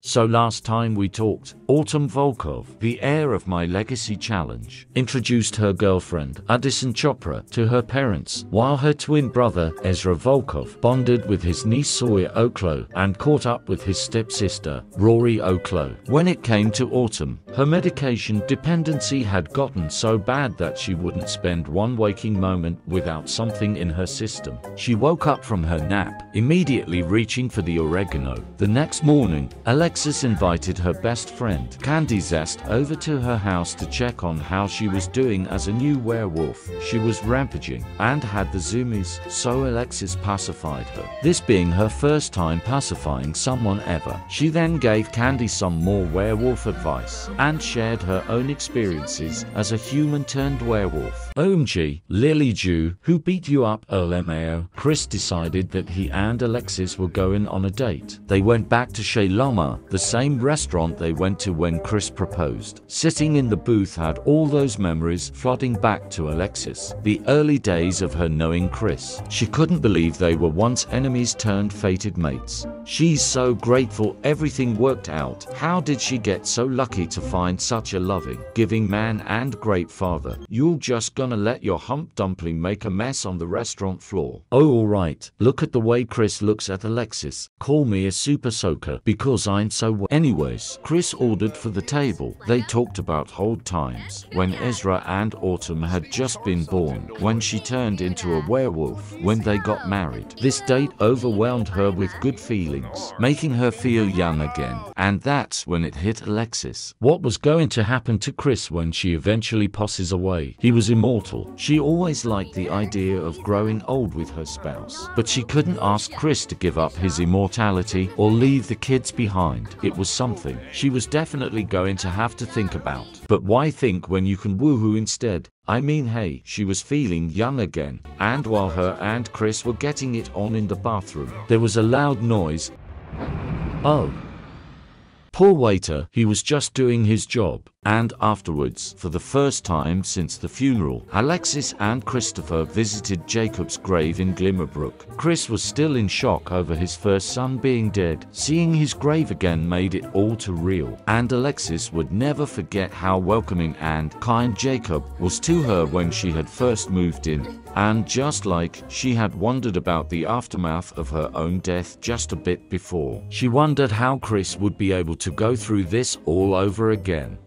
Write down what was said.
So last time we talked, Autumn Volkov, the heir of my Legacy Challenge, introduced her girlfriend, Addison Chopra, to her parents, while her twin brother, Ezra Volkov, bonded with his niece Sawyer Oklo and caught up with his stepsister, Rory Oklo. When it came to Autumn, her medication dependency had gotten so bad that she wouldn't spend one waking moment without something in her system. She woke up from her nap, immediately reaching for the oregano. The next morning, Alexis invited her best friend, Candy Zest, over to her house to check on how she was doing as a new werewolf. She was rampaging and had the zoomies, so Alexis pacified her. This being her first time pacifying someone ever. She then gave Candy some more werewolf advice and shared her own experiences as a human turned werewolf. OMG, Lily Jew, who beat you up, LMAO? Chris decided that he and Alexis were going on a date. They went back to Chez Llama the same restaurant they went to when Chris proposed. Sitting in the booth had all those memories flooding back to Alexis, the early days of her knowing Chris. She couldn't believe they were once enemies turned fated mates. She's so grateful everything worked out. How did she get so lucky to find such a loving, giving man and great father? You're just gonna let your hump dumpling make a mess on the restaurant floor. Oh alright, look at the way Chris looks at Alexis. Call me a super soaker because I'm so well. Anyways, Chris ordered for the table. They talked about old times, when Ezra and Autumn had just been born, when she turned into a werewolf, when they got married. This date overwhelmed her with good feelings, making her feel young again. And that's when it hit Alexis. What was going to happen to Chris when she eventually passes away? He was immortal. She always liked the idea of growing old with her spouse, but she couldn't ask Chris to give up his immortality or leave the kids behind. It was something she was definitely going to have to think about. But why think when you can woohoo instead? I mean hey, she was feeling young again, and while her and Chris were getting it on in the bathroom, there was a loud noise. Oh. Poor waiter, he was just doing his job. And afterwards, for the first time since the funeral, Alexis and Kristopher visited Jacob's grave in Glimmerbrook. Chris was still in shock over his first son being dead. Seeing his grave again made it all too real. And Alexis would never forget how welcoming and kind Jacob was to her when she had first moved in. And just like she had wondered about the aftermath of her own death just a bit before, she wondered how Chris would be able to go through this all over again.